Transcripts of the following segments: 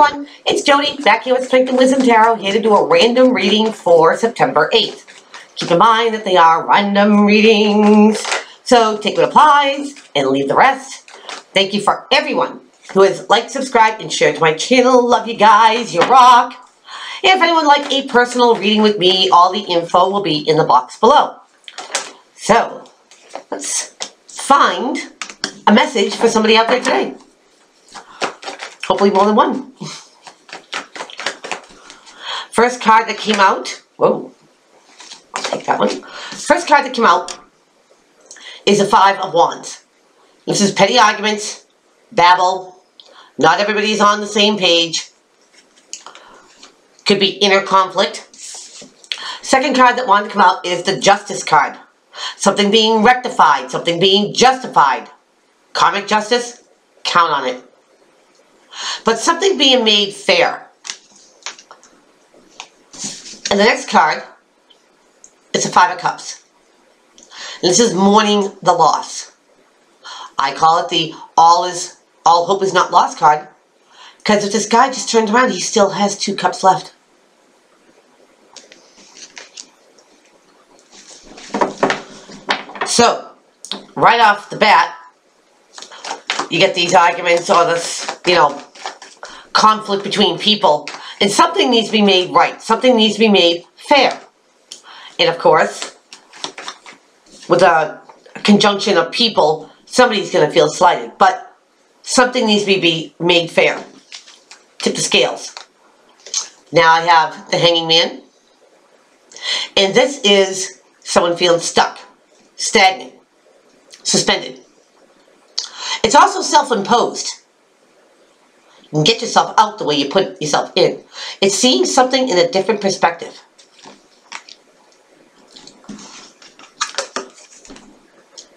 everyone, it's Jody back here with Strength and Wisdom Tarot here to do a random reading for September 8th. Keep in mind that they are random readings, so take what applies and leave the rest. Thank you for everyone who has liked, subscribed, and shared to my channel. Love you guys, you rock. If anyone would like a personal reading with me, all the info will be in the box below. So, let's find a message for somebody out there today. Hopefully more than one. First card that came out, whoa, I'll take that one. First card that came out is a Five of Wands. This is petty arguments, babble, not everybody's on the same page. Could be inner conflict. Second card that wanted to come out is the Justice card. Something being rectified, something being justified. Karmic justice, count on it but something being made fair. And the next card is a Five of Cups. And this is mourning the loss. I call it the all is all hope is not lost card. Because if this guy just turned around, he still has two cups left. So, right off the bat, you get these arguments or this, you know, conflict between people. And something needs to be made right. Something needs to be made fair. And of course, with a conjunction of people, somebody's going to feel slighted. But something needs to be made fair. Tip the scales. Now I have the hanging man. And this is someone feeling stuck, stagnant, suspended. It's also self-imposed. Can get yourself out the way you put yourself in. It's seeing something in a different perspective.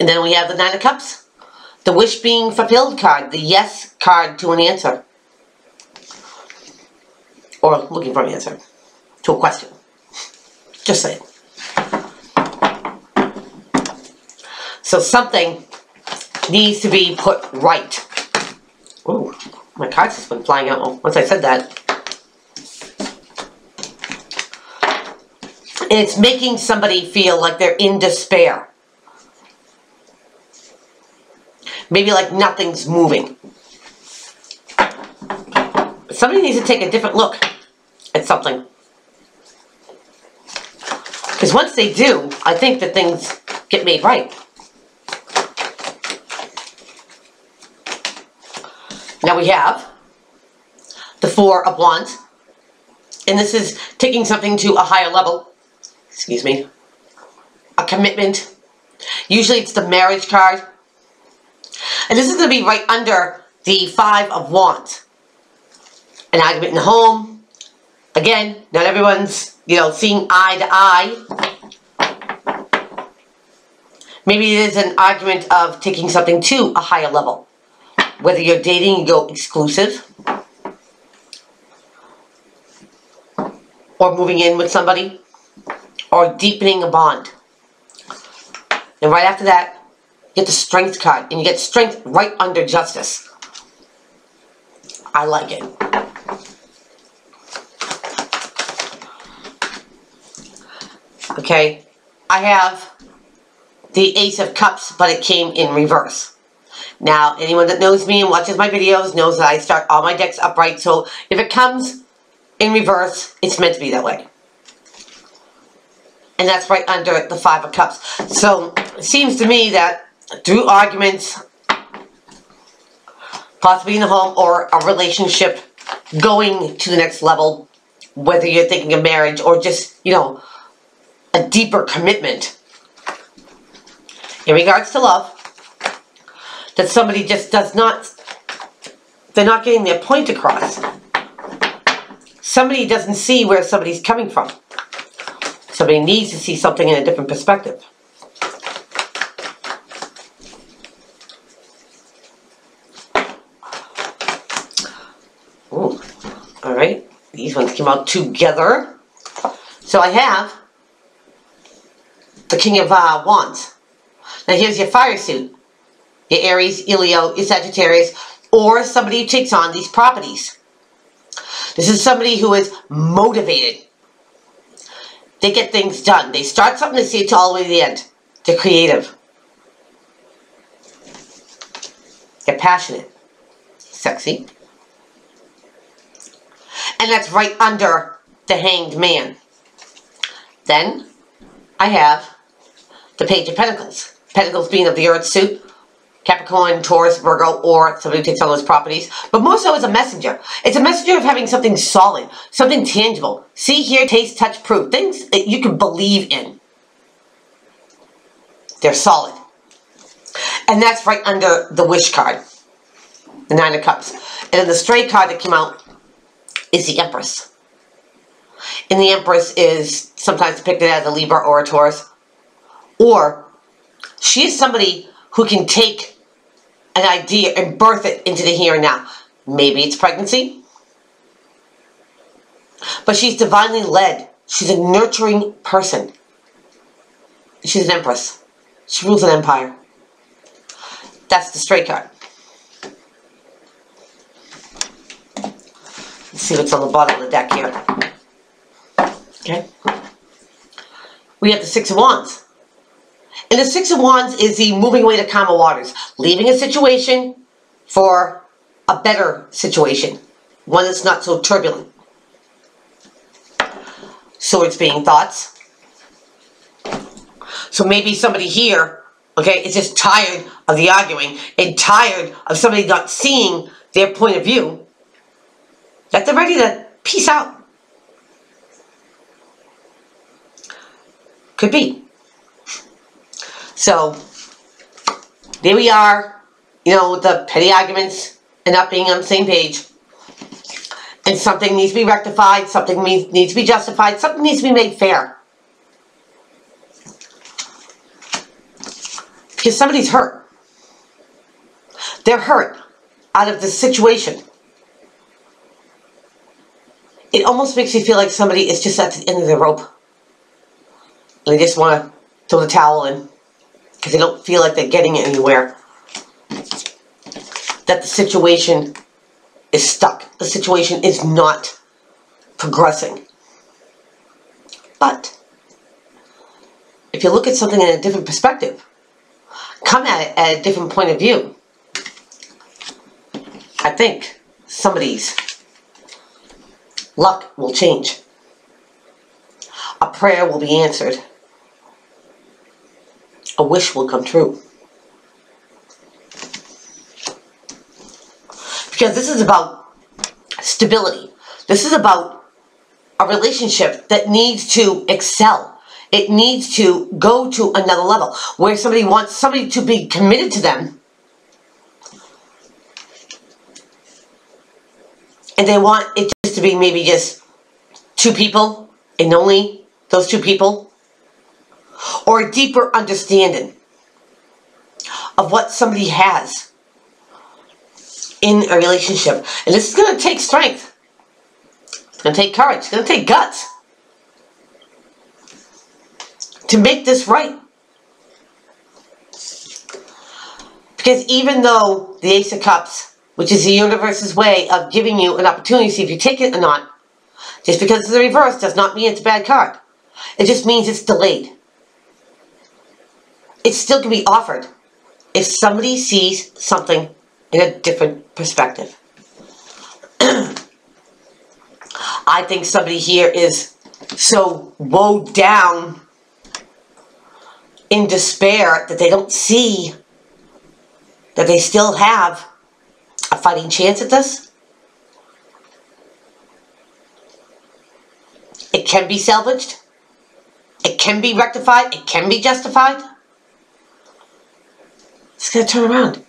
And then we have the Nine of Cups. The wish being fulfilled card. The yes card to an answer. Or looking for an answer to a question. Just saying. So something needs to be put right. Ooh, my cards just went flying out once I said that. It's making somebody feel like they're in despair. Maybe like nothing's moving. Somebody needs to take a different look at something. Because once they do, I think that things get made right. Now we have the Four of Wands. And this is taking something to a higher level. Excuse me. A commitment. Usually it's the marriage card. And this is going to be right under the Five of Wands. An argument in the home. Again, not everyone's, you know, seeing eye to eye. Maybe it is an argument of taking something to a higher level. Whether you're dating, you go exclusive. Or moving in with somebody. Or deepening a bond. And right after that, you get the strength card. And you get strength right under justice. I like it. Okay. I have the Ace of Cups, but it came in reverse. Now, anyone that knows me and watches my videos knows that I start all my decks upright, so if it comes in reverse, it's meant to be that way. And that's right under the Five of Cups. So, it seems to me that through arguments, possibly in the home or a relationship going to the next level, whether you're thinking of marriage or just, you know, a deeper commitment. In regards to love, that somebody just does not, they're not getting their point across. Somebody doesn't see where somebody's coming from. Somebody needs to see something in a different perspective. Ooh, all right. These ones came out together. So I have the King of uh, Wands. Now here's your fire suit Aries, your Sagittarius, or somebody who takes on these properties. This is somebody who is motivated. They get things done. They start something, they see it all the way to the end. They're creative. They're passionate. Sexy. And that's right under the hanged man. Then I have the Page of Pentacles. Pentacles being of the Earth suit, Capricorn, Taurus, Virgo, or somebody who takes on those properties. But more so as a messenger. It's a messenger of having something solid, something tangible. See, here, taste, touch, proof. Things that you can believe in. They're solid. And that's right under the Wish card. The Nine of Cups. And then the Stray card that came out is the Empress. And the Empress is sometimes depicted as a Libra or a Taurus. Or she is somebody who can take an idea and birth it into the here and now. Maybe it's pregnancy. But she's divinely led. She's a nurturing person. She's an empress. She rules an empire. That's the straight card. Let's see what's on the bottom of the deck here. Okay. We have the Six of Wands. And the Six of Wands is the moving away to calmer waters. Leaving a situation for a better situation. One that's not so turbulent. Swords being thoughts. So maybe somebody here, okay, is just tired of the arguing and tired of somebody not seeing their point of view that they're ready to peace out. Could be. So, there we are, you know, the petty arguments and not being on the same page. And something needs to be rectified, something needs to be justified, something needs to be made fair. Because somebody's hurt. They're hurt out of the situation it almost makes you feel like somebody is just at the end of the rope. And they just want to throw the towel in because they don't feel like they're getting anywhere. That the situation is stuck. The situation is not progressing. But if you look at something in a different perspective, come at it at a different point of view, I think somebody's Luck will change. A prayer will be answered. A wish will come true. Because this is about stability. This is about a relationship that needs to excel. It needs to go to another level where somebody wants somebody to be committed to them and they want it just to be maybe just two people and only those two people or a deeper understanding of what somebody has in a relationship and this is going to take strength it's going to take courage it's going to take guts to make this right because even though the ace of cups which is the universe's way of giving you an opportunity to see if you take it or not. Just because it's the reverse does not mean it's a bad card. It just means it's delayed. It still can be offered if somebody sees something in a different perspective. I think somebody here is so woed down in despair that they don't see that they still have a fighting chance at this. It can be salvaged. It can be rectified. It can be justified. To turn around.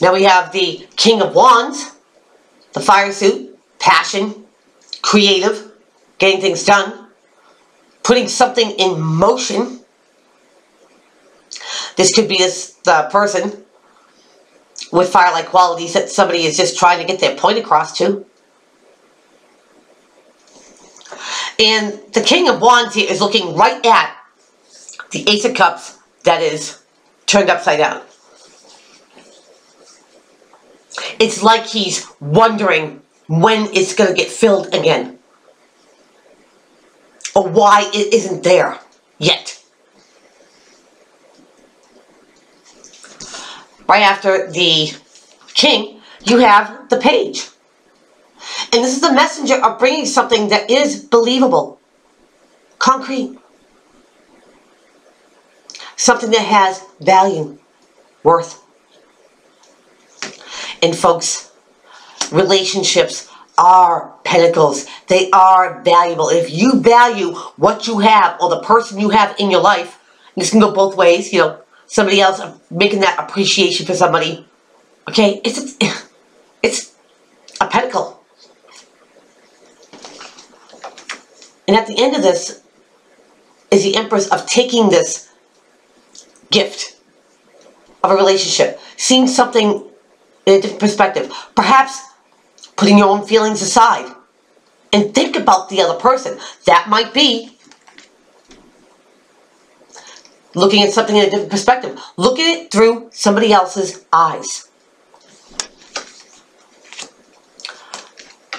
Now we have the King of Wands, the fire suit, passion, creative, getting things done, putting something in motion, this could be this, the person with fire-like qualities that somebody is just trying to get their point across to. And the King of Wands here is looking right at the Ace of Cups that is turned upside down. It's like he's wondering when it's going to get filled again. Or why it isn't there yet. Right after the king, you have the page. And this is the messenger of bringing something that is believable, concrete, something that has value, worth. And folks, relationships are pentacles. They are valuable. If you value what you have or the person you have in your life, this can go both ways, you know, somebody else making that appreciation for somebody. Okay, it's it's a pentacle. And at the end of this is the Empress of taking this gift of a relationship, seeing something in a different perspective. Perhaps putting your own feelings aside and think about the other person. That might be looking at something in a different perspective. Look at it through somebody else's eyes.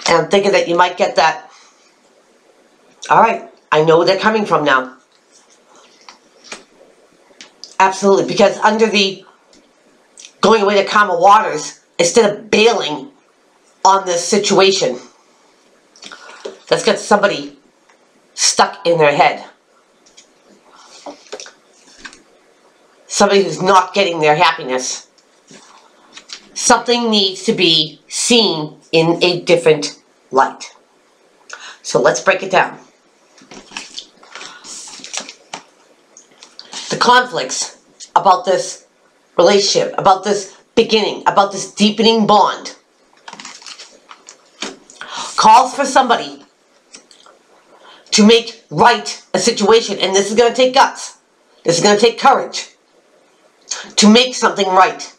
And I'm thinking that you might get that. Alright, I know where they're coming from now. Absolutely, because under the going away to calmer waters, instead of bailing on this situation, let's get somebody stuck in their head. Somebody who's not getting their happiness. Something needs to be seen in a different light. So let's break it down. The conflicts about this relationship, about this beginning, about this deepening bond, calls for somebody to make right a situation. And this is going to take guts. This is going to take courage to make something right.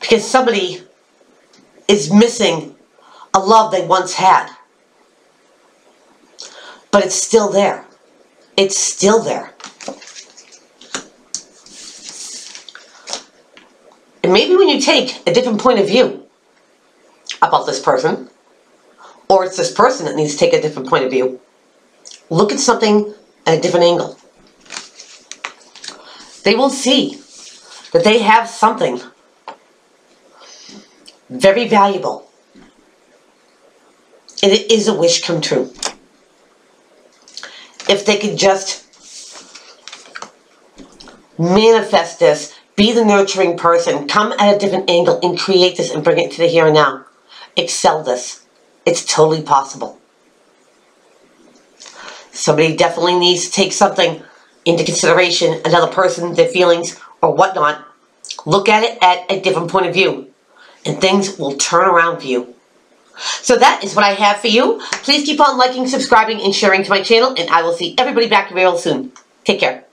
Because somebody is missing a love they once had. But it's still there. It's still there. And maybe when you take a different point of view about this person, or it's this person that needs to take a different point of view, look at something at a different angle. They will see that they have something very valuable. And it is a wish come true. If they could just manifest this, be the nurturing person, come at a different angle and create this and bring it to the here and now. Excel this. It's totally possible. Somebody definitely needs to take something into consideration, another person, their feelings, or whatnot. Look at it at a different point of view and things will turn around for you. So that is what I have for you. Please keep on liking, subscribing, and sharing to my channel, and I will see everybody back real soon. Take care.